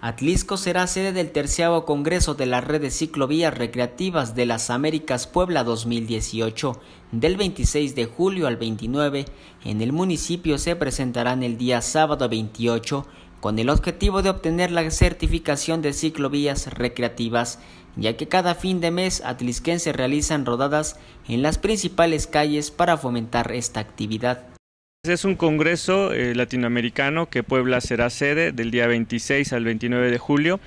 Atlisco será sede del terciavo Congreso de la Red de Ciclovías Recreativas de las Américas Puebla 2018. Del 26 de julio al 29, en el municipio se presentarán el día sábado 28 con el objetivo de obtener la certificación de ciclovías recreativas, ya que cada fin de mes atlisquense realizan rodadas en las principales calles para fomentar esta actividad. Es un congreso eh, latinoamericano que Puebla será sede del día 26 al 29 de julio.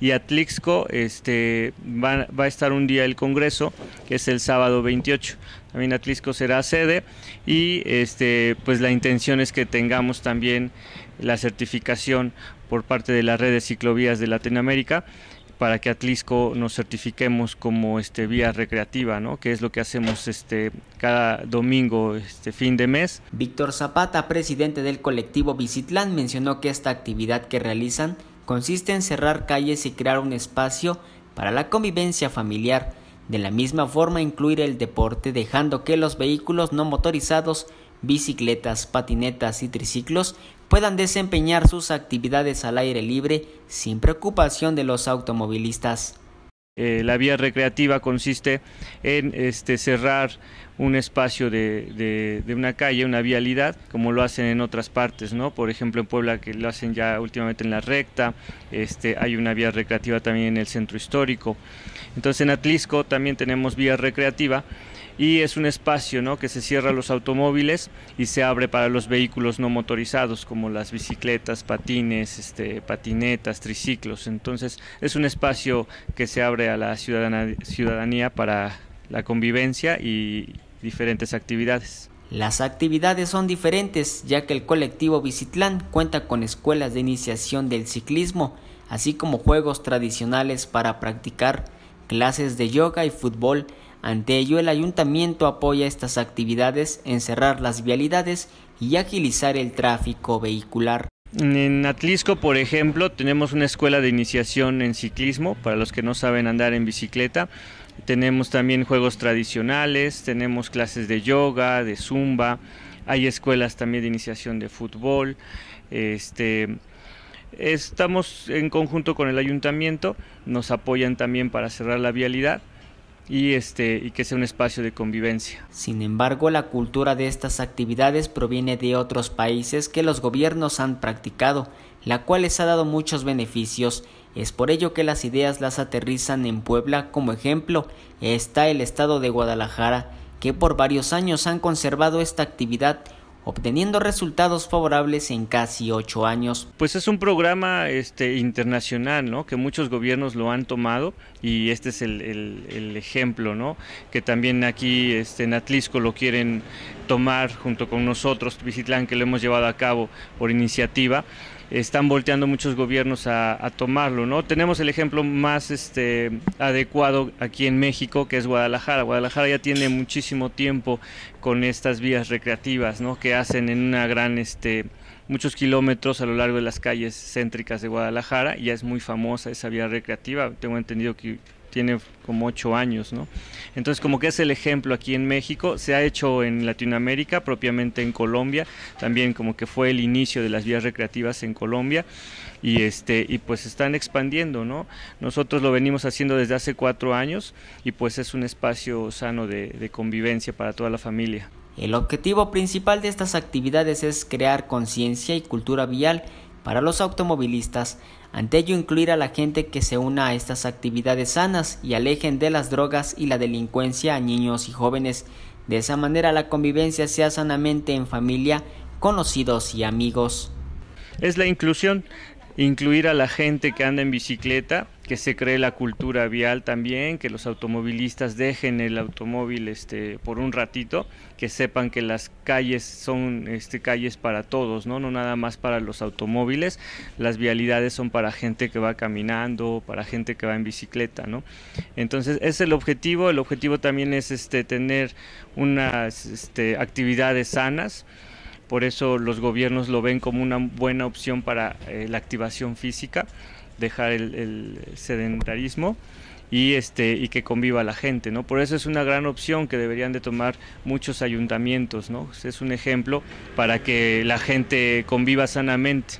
Y Atlixco este, va, a estar un día el congreso que es el sábado 28. También Atlixco será sede. Y este, pues la intención es que tengamos también la certificación por parte de la red de ciclovías de Latinoamérica para que Atlisco nos certifiquemos como este vía recreativa, ¿no? que es lo que hacemos este cada domingo, este fin de mes. Víctor Zapata, presidente del colectivo Visitlán, mencionó que esta actividad que realizan consiste en cerrar calles y crear un espacio para la convivencia familiar. De la misma forma, incluir el deporte, dejando que los vehículos no motorizados bicicletas, patinetas y triciclos puedan desempeñar sus actividades al aire libre sin preocupación de los automovilistas. Eh, la vía recreativa consiste en este, cerrar un espacio de, una calle, una vialidad, como lo hacen en otras partes, ¿no? Por ejemplo, en Puebla, que lo hacen ya últimamente en la recta, este, hay una vía recreativa también en el centro histórico. Entonces, en Atlisco también tenemos vía recreativa y es un espacio ¿no? que se cierra a los automóviles y se abre para los vehículos no motorizados como las bicicletas, patines, este, patinetas, triciclos. Entonces es un espacio que se abre a la ciudadanía para la convivencia y diferentes actividades. Las actividades son diferentes ya que el colectivo Bicitlán cuenta con escuelas de iniciación del ciclismo, así como juegos tradicionales para practicar, clases de yoga y fútbol, ante ello, el ayuntamiento apoya estas actividades en cerrar las vialidades y agilizar el tráfico vehicular. En Atlisco, por ejemplo, tenemos una escuela de iniciación en ciclismo para los que no saben andar en bicicleta. Tenemos también juegos tradicionales, tenemos clases de yoga, de zumba, hay escuelas también de iniciación de fútbol. Este, estamos en conjunto con el ayuntamiento, nos apoyan también para cerrar la vialidad y, este, y que sea un espacio de convivencia. Sin embargo, la cultura de estas actividades proviene de otros países que los gobiernos han practicado, la cual les ha dado muchos beneficios. Es por ello que las ideas las aterrizan en Puebla. Como ejemplo está el estado de Guadalajara, que por varios años han conservado esta actividad obteniendo resultados favorables en casi ocho años. Pues es un programa este, internacional, ¿no? Que muchos gobiernos lo han tomado y este es el, ejemplo, ¿no? Que también aquí este, en Atlisco lo quieren tomar junto con nosotros, Visitlán, que lo hemos llevado a cabo por iniciativa están volteando muchos gobiernos a, tomarlo, ¿no? Tenemos el ejemplo más este, adecuado aquí en México, que es Guadalajara. Guadalajara ya tiene muchísimo tiempo con estas vías recreativas, ¿no? Que hacen en una gran, este, muchos kilómetros a lo largo de las calles céntricas de Guadalajara. Ya es muy famosa esa vía recreativa. Tengo entendido que tiene como ocho años, ¿no? Entonces como que es el ejemplo aquí en México, se ha hecho en Latinoamérica, propiamente en Colombia, también como que fue el inicio de las vías recreativas en Colombia y este y pues están expandiendo, ¿no? Nosotros lo venimos haciendo desde hace cuatro años y pues es un espacio sano de, de convivencia para toda la familia. El objetivo principal de estas actividades es crear conciencia y cultura vial para los automovilistas, ante ello incluir a la gente que se una a estas actividades sanas y alejen de las drogas y la delincuencia a niños y jóvenes. De esa manera la convivencia sea sanamente en familia, conocidos y amigos. Es la inclusión, incluir a la gente que anda en bicicleta, que se cree la cultura vial también, que los automovilistas dejen el automóvil este, por un ratito, que sepan que las calles son este, calles para todos, ¿no? no nada más para los automóviles, las vialidades son para gente que va caminando, para gente que va en bicicleta. ¿no? Entonces es el objetivo, el objetivo también es este, tener unas este, actividades sanas, por eso los gobiernos lo ven como una buena opción para eh, la activación física, dejar el, sedentarismo y este y que conviva la gente, ¿no? Por eso es una gran opción que deberían de tomar muchos ayuntamientos, ¿no? Es un ejemplo para que la gente conviva sanamente.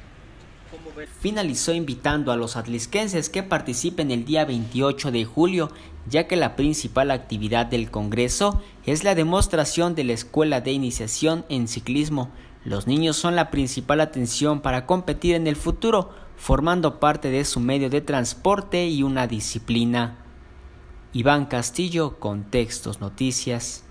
¿Cómo Finalizó invitando a los atlisquenses que participen el día 28 de julio, ya que la principal actividad del Congreso es la demostración de la Escuela de Iniciación en Ciclismo. Los niños son la principal atención para competir en el futuro, formando parte de su medio de transporte y una disciplina. Iván Castillo, Contextos Noticias.